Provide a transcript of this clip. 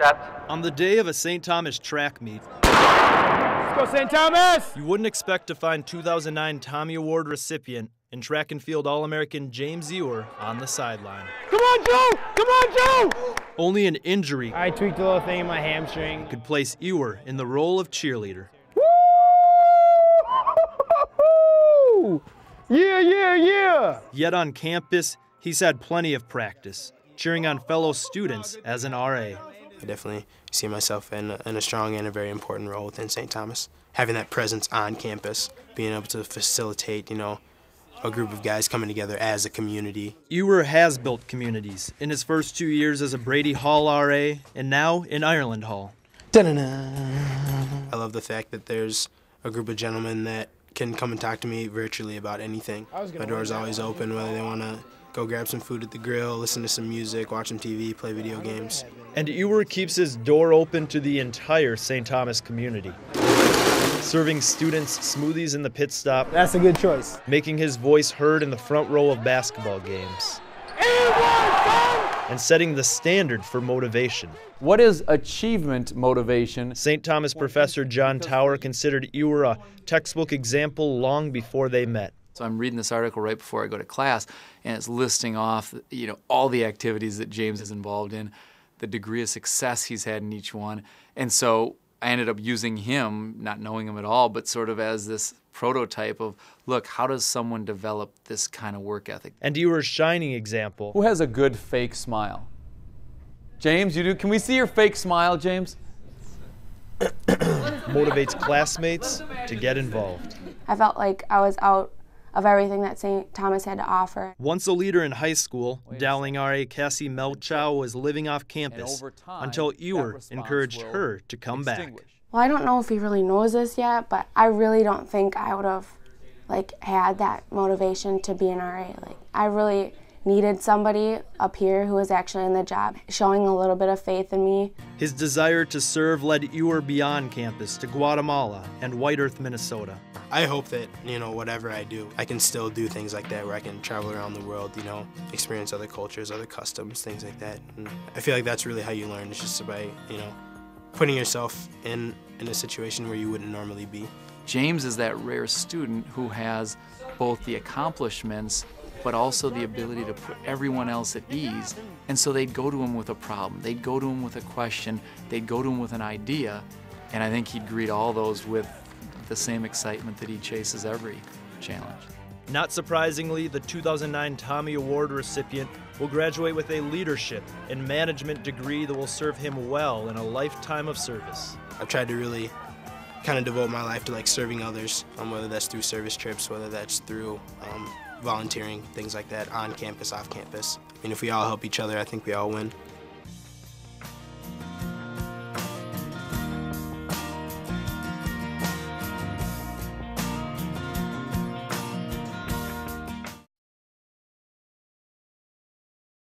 Set. On the day of a St. Thomas track meet, Let's go, St. Thomas! you wouldn't expect to find 2009 Tommie Award recipient and track and field All American James Ewer on the sideline. Come on, Joe! Come on, Joe! Only an injury I tweaked a little thing in my hamstring. could place Ewer in the role of cheerleader. Woo! Yeah, yeah, yeah! Yet on campus, he's had plenty of practice, cheering on fellow students as an RA. I definitely see myself in a, in a strong and a very important role within St. Thomas. Having that presence on campus, being able to facilitate, you know, a group of guys coming together as a community. Ewer has built communities in his first two years as a Brady Hall RA and now in Ireland Hall. I love the fact that there's a group of gentlemen that can come and talk to me virtually about anything. My door's always open, whether they want to go grab some food at the grill, listen to some music, watch some TV, play video games. And Ewer keeps his door open to the entire St. Thomas community. Serving students smoothies in the pit stop, That's a good choice. making his voice heard in the front row of basketball games, and setting the standard for motivation. What is achievement motivation? St. Thomas professor John Tauer considered Ewer a textbook example long before they met. So I'm reading this article right before I go to class, and it's listing off, you know, all the activities that James is involved in, the degree of success he's had in each one, and so I ended up using him, not knowing him at all, but sort of as this prototype of, look, how does someone develop this kind of work ethic? And you were a shining example Who has a good fake smile? James, you do. Can we see your fake smile, James? motivates classmates to get involved. I felt like I was out of everything that St. Thomas had to offer. Once a leader in high school, Dowling RA Cassie Melchow was living off campus time, until Ewer encouraged her to come back. Well, I don't know if he really knows this yet, but I really don't think I would have like had that motivation to be an RA. Like I really needed somebody up here who was actually in the job, showing a little bit of faith in me. His desire to serve led Ewer beyond campus to Guatemala and White Earth, Minnesota. I hope that, you know, whatever I do, I can still do things like that where I can travel around the world, you know, experience other cultures, other customs, things like that. And I feel like that's really how you learn, it's just by, you know, putting yourself in, in a situation where you wouldn't normally be. James is that rare student who has both the accomplishments but also the ability to put everyone else at ease. And so they'd go to him with a problem, they'd go to him with a question, they'd go to him with an idea, and I think he'd greet all those with the same excitement that he chases every challenge. Not surprisingly, the 2009 Tommie Award recipient will graduate with a leadership and management degree that will serve him well in a lifetime of service. I've tried to really kind of devote my life to like serving others, um, whether that's through service trips, whether that's through um, volunteering, things like that, on campus, off campus. I mean, if we all help each other, I think we all win.